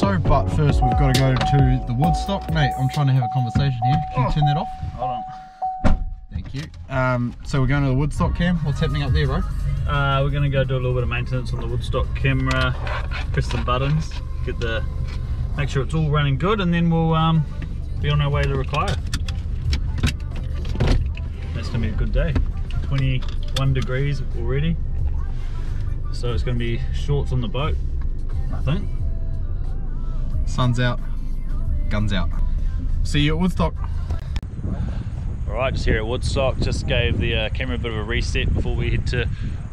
to go to the Woodstock. Mate, I'm trying to have a conversation here. Can you Oh. turn that off? Hold on. Thank you. Um, so we're going to the Woodstock cam. What's happening up there, bro? Uh, we're gonna go do a little bit of maintenance on the Woodstock camera, press some buttons, get the, make sure it's all running good, and then we'll um, be on our way to Rakaia. That's gonna be a good day. 21 degrees already, so it's gonna be shorts on the boat, I think. Sun's out, guns out. See you at Woodstock. Alright, just here at Woodstock, just gave the uh, camera a bit of a reset before we head to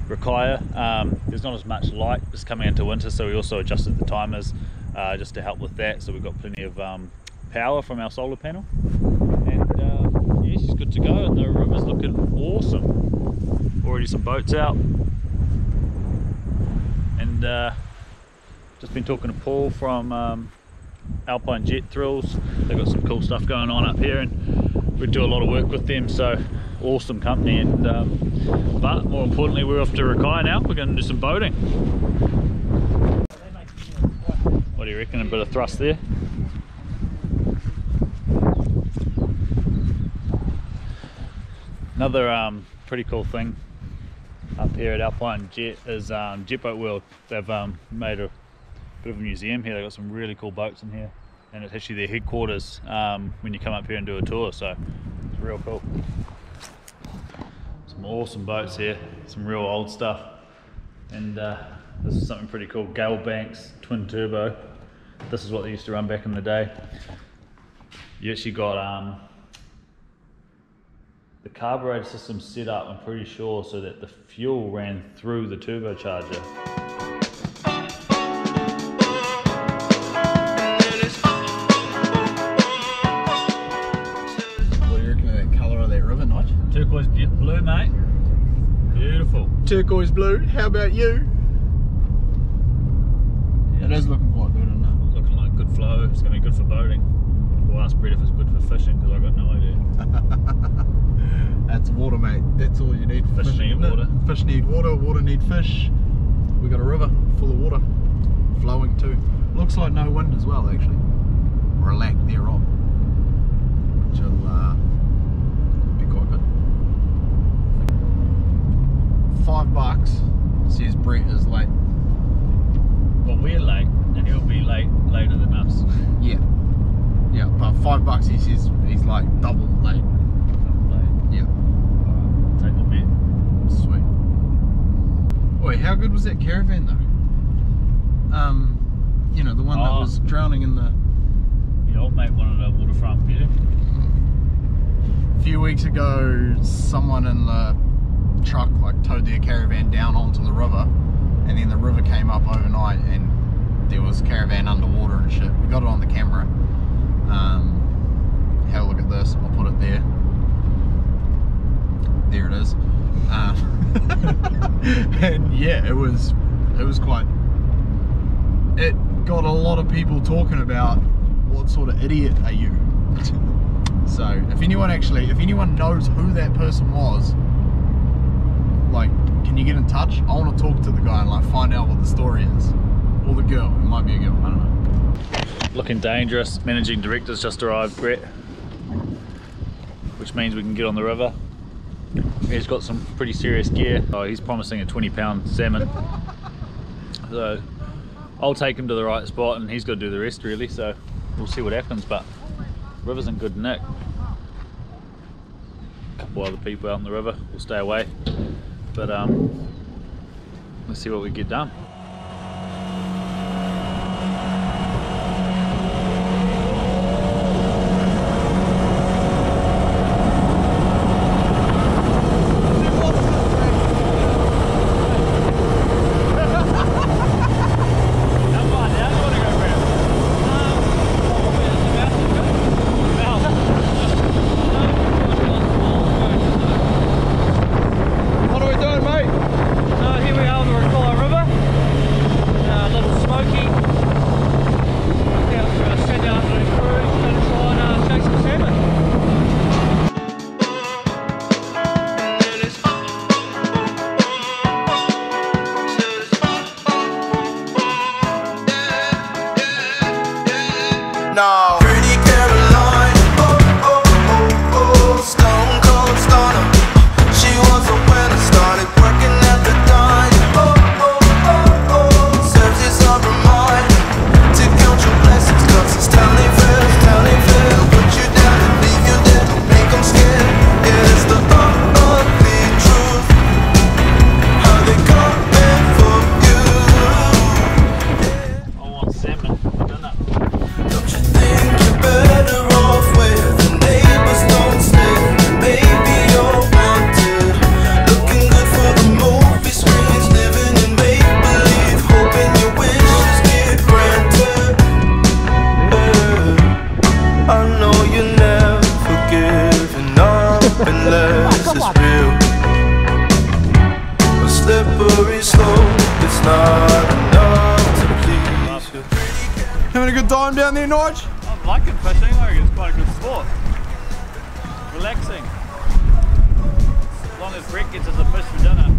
Rakaia. Um, there's not as much light just coming into winter, so we also adjusted the timers uh, just to help with that. So we've got plenty of um, power from our solar panel. And uh, yeah, she's good to go, and the river's looking awesome. Already some boats out. And uh, just been talking to Paul from um, Alpine Jet Thrills. They've got some cool stuff going on up here, and we do a lot of work with them. So awesome company. And um, but more importantly, we're off to Rakaia now. We're going to do some boating. What do you reckon? A bit of thrust there. Another um, pretty cool thing up here at Alpine Jet is um, Jet Boat World. They've um, made a bit of a museum here. They've got some really cool boats in here, and it's actually their headquarters um, when you come up here and do a tour. So it's real cool. Some awesome boats here, some real old stuff, and uh, this is something pretty cool. Gale Banks twin turbo. This is what they used to run back in the day. You actually got um, the carburetor system set up, I'm pretty sure, so that the fuel ran through the turbocharger. Blue. How about you? It is looking quite good, isn't it? Looking like good flow. It's going to be good for boating. We'll ask Brett if it's good for fishing because I've got no idea. That's water, mate. That's all you need. for Fish fishing, need isn't it? water. Fish need water. Water need fish. We got a river full of water, flowing too. Looks like no wind as well, actually, or a lack thereof, which will uh, be quite good. Five bucks says Brett is late. Well, we're late and he'll be late later than us. Yeah, yeah, but five bucks he says he's like double late. Late. Yeah. Alright, Take the bet. Sweet. Wait, how good was that caravan though? Um, you know, the one that Oh. was drowning in the. The old mate wanted a waterfront view. A few weeks ago, someone in the truck like towed their caravan down onto the river, and then the river came up overnight, and there was caravan underwater and shit. We got it on the camera. Um, have a look at this. I'll put it there. There it is. Um, and yeah, it was it was quite. It got a lot of people talking about what sort of idiot are you. So if anyone actually, if anyone knows who that person was, like, can you get in touch? I want to talk to the guy and like find out what the story is, or the girl. It might be a girl. I don't know. Looking dangerous. Managing director's just arrived, Brett. Which means we can get on the river. He's got some pretty serious gear. Oh, he's promising a 20 pound salmon. So I'll take him to the right spot and he's got to do the rest really. So we'll see what happens. But river's in good nick. A couple other people out in the river. We'll stay away. But um, let's see what we get done. Unless it's real. A slippery slope, it's not enough to please you. Having a good time down there, Nige? I'm liking fishing, I think it's quite a good sport. Relaxing. As long as Brett gets us a fish for dinner.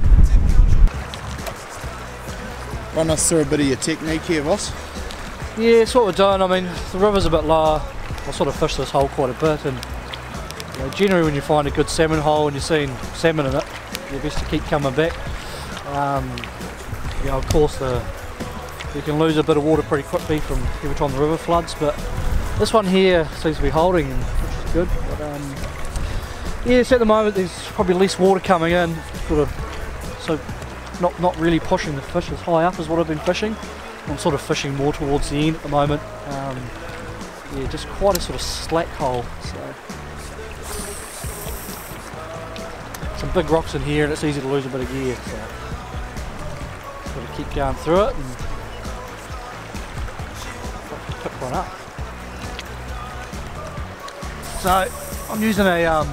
Run us through a bit of your technique here, boss. Yeah, it's what we're doing. I mean, the river's a bit lower. I sort of fish this hole quite a bit, and you generally when you find a good salmon hole and you're seeing salmon in it, you're best to keep coming back. Um, you know, of course, the you can lose a bit of water pretty quickly from every time the river floods, but this one here seems to be holding, which is good. But um, yes, at the moment there's probably less water coming in, sort of, so not not really pushing the fish as high up as what I've been fishing. I'm sort of fishing more towards the end at the moment. Um, yeah, just quite a sort of slack hole. So some big rocks in here, and it's easy to lose a bit of gear. So got to keep going through it and pick one up. So I'm using a um,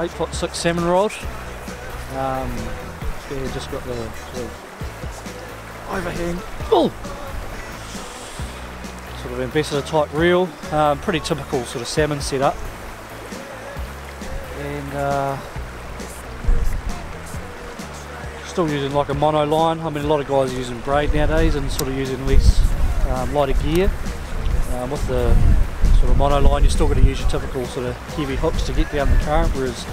eight foot six salmon rod. Um, yeah, just got the of overhang. Oh! Sort of ambassador type reel. Um, pretty typical sort of salmon setup. And uh, still using like a mono line. I mean, a lot of guys are using braid nowadays and sort of using less um, lighter gear. Um, with the sort of mono line, you're still going to use your typical sort of heavy hooks to get down the current, whereas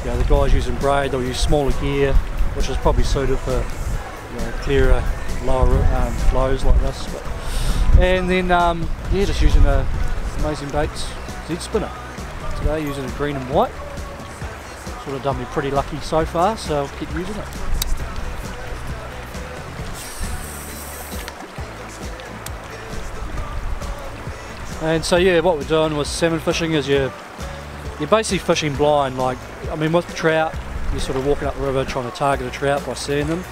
you know, the guys using braid, they'll use smaller gear, which is probably suited for you know, clearer, lower um, flows like this. But, and then, um, yeah, just using a Amazing Baits Z spinner today, using a green and white. Sort of done me pretty lucky so far, so I'll keep using it. And so yeah, what we're doing with salmon fishing is you're you're basically fishing blind. Like I mean, with trout, you're sort of walking up the river trying to target a trout by seeing them,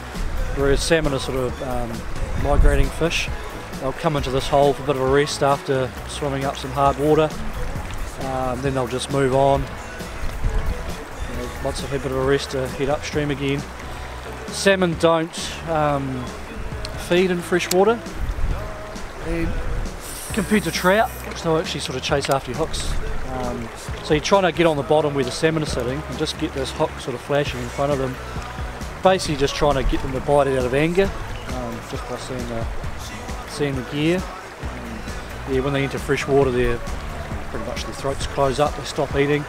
whereas salmon are sort of um, migrating fish. They'll come into this hole for a bit of a rest after swimming up some hard water. Um, then they'll just move on. They've had a bit of a rest, to head upstream again. Salmon don't um, feed in fresh water. They compared to trout, which they'll actually sort of chase after your hooks. Um, so you're trying to get on the bottom where the salmon are sitting and just get this hook sort of flashing in front of them. Basically just trying to get them to bite it out of anger, um, just by seeing the, seeing the gear. Um, yeah, when they enter fresh water they're pretty much their throats close up, they stop eating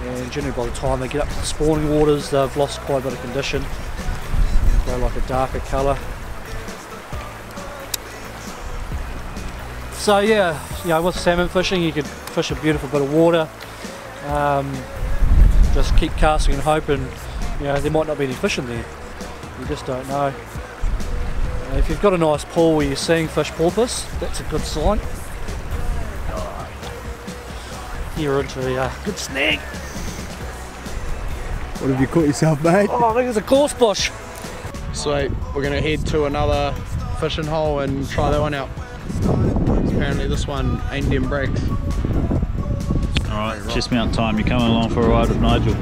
and generally by the time they get up to the spawning waters they've lost quite a bit of condition. Go like a darker colour. So yeah, you know, with salmon fishing, you could fish a beautiful bit of water. Um, just keep casting and hoping, you know, there might not be any fish in there. You just don't know. If you've got a nice pool where you're seeing fish porpoise, that's a good sign. You're into a uh, good snag. What have you caught yourself, mate? Oh, I think it's a gorse bush. Sweet. We're gonna head to another fishing hole and try that one out. Apparently this one ain't them breaks. Alright, chest mount time. You're coming along for a ride with Nigel.